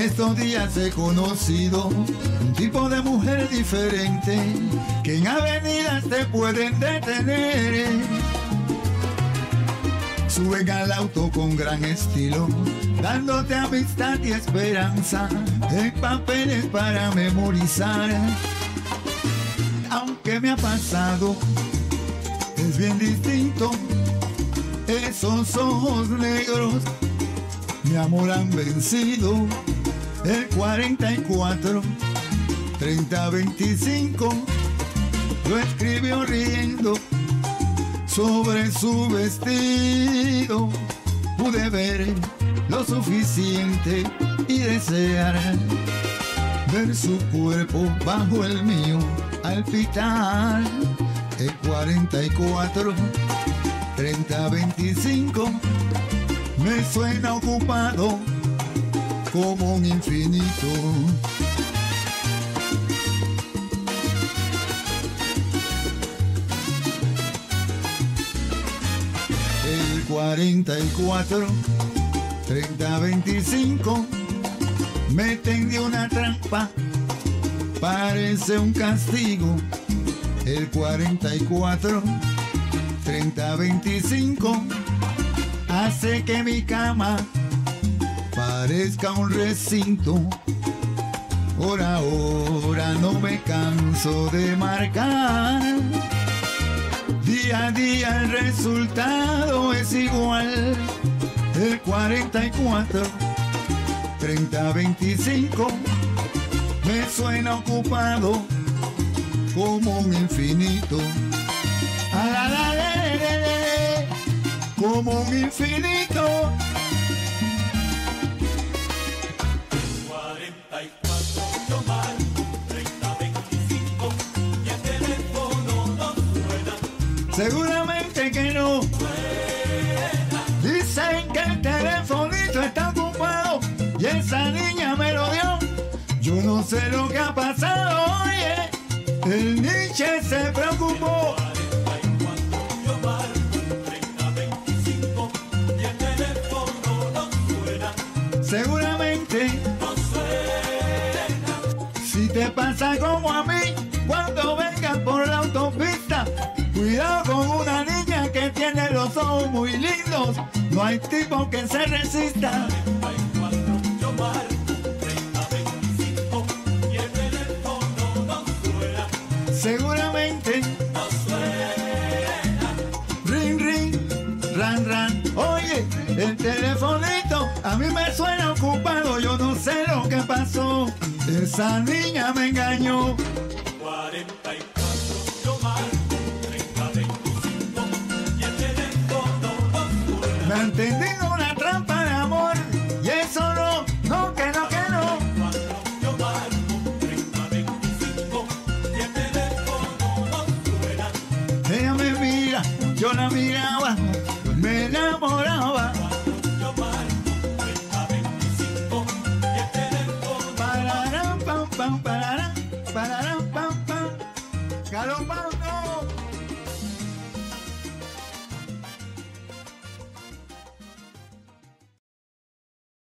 estos días he conocido un tipo de mujer diferente que en avenidas te pueden detener. Suben al auto con gran estilo, dándote amistad y esperanza en papeles para memorizar. Aunque me ha pasado, es bien distinto. Esos ojos negros, mi amor han vencido. El 44, 30, 25, lo escribió riendo sobre su vestido. Pude ver lo suficiente y desear ver su cuerpo bajo el mío al pitar. El 44, 30, 25 me suena ocupado como un infinito. El 44, 30, 25 me tendió una trampa, parece un castigo. El 44, 30, 25 hace que mi cama parezca un recinto. Por ahora no me canso de marcar. Día a día el resultado es igual. El 44, 30, 25 me suena ocupado como un infinito. A la, la, como un infinito. Seguramente que no. Dicen que el telefonito está ocupado y esa niña me lo dio. Yo no sé lo que ha pasado, oye. El Nietzsche se preocupó. 44 si te pasa como a mí, cuando vengas por la autopista, cuidado con una niña que tiene los ojos muy lindos. No hay tipo que se resista. 44 yo marco 30, 25 y el teléfono no suena. Seguramente No suena. Ring, ring, ran, ran. Oye, el telefonito a mí me suena ocupado. Yo no sé lo que pasó. Esa niña me engañó. 44 yo marco 30, 25 y el teléfono no suena. Me han tendido una trampa de amor. Y eso no, no, que no, que no. Cuatro yo marco 30, 25 y el. Ella me mira, yo la miraba, pam, pararán, pararán.